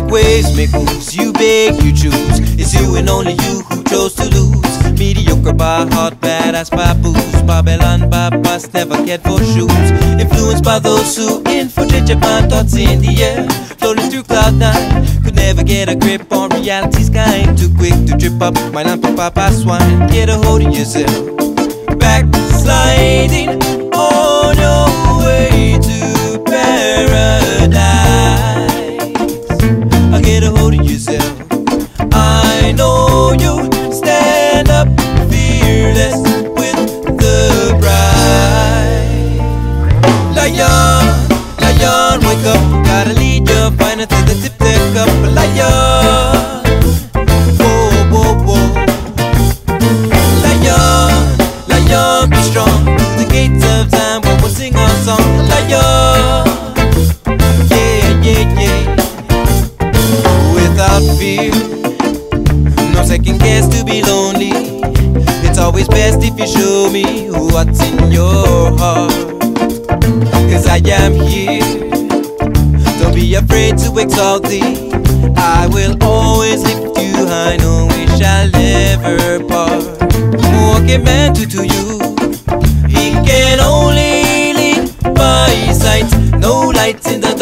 waves, make moves. You beg, you choose. It's you and only you who chose to lose. Mediocre by heart, badass by booze. Babylon by bus, never cared for shoes. Influenced by those who infiltrate mind, thoughts in the air. Floating through cloud nine. Could never get a grip on reality's kind. Too quick to trip up, my lamp by swine. Get a hold of yourself. Backsliding Lion. Lion, be strong. The gates of time, we will sing our song. Lion, yeah, yeah, yeah. Without fear, no second guess to be lonely. It's always best if you show me what's in your heart. Cause I am here. Be afraid to exalt thee. I will always lift you high. No, we shall never part. What can man to you?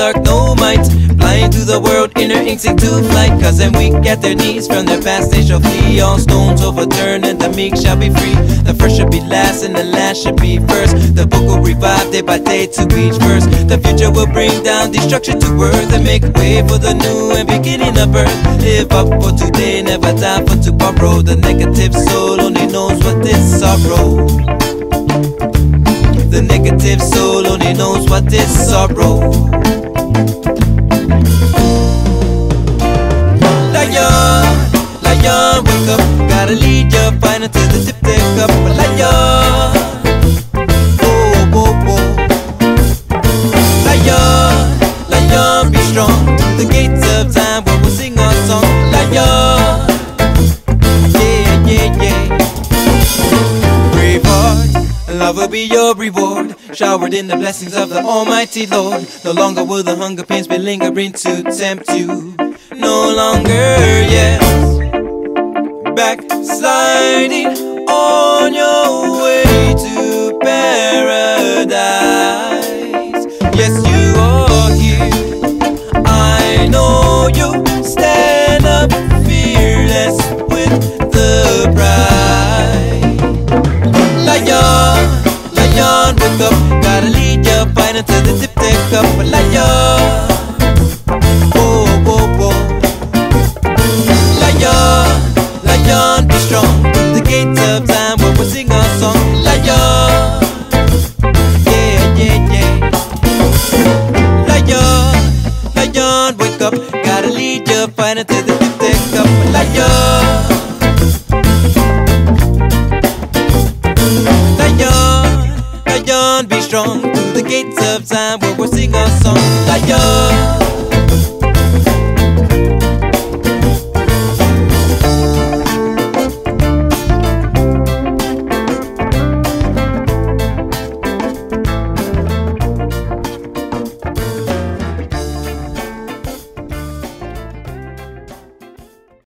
Dark, no might. Blind to the world, inner instinct to flight. Cause them weak at their knees from their past, they shall flee. All stones overturned, and the meek shall be free. The first shall be last, and the last shall be first. The book will revive day by day to each verse. The future will bring down destruction to earth and make way for the new and beginning of birth. Live up for today, never die for tomorrow. The negative soul only knows what is sorrow. The negative soul only knows what is sorrow. Lead your final to the tip deck up. Lion. Lion, be strong. Through the gates of time, we will sing our song. Lion, yeah, yeah, yeah. Brave love will be your reward. Showered in the blessings of the Almighty Lord. No longer will the hunger pains be lingering to tempt you. No longer, yes backsliding on your way to paradise. Yes, you are here. I know you stand up fearless with the pride. Lion, lion, wake up. Gotta lead your fight until the tip takes up. Lion. teacher Final to the Lion, Lion, be strong To the gates of time where we'll sing a song Lion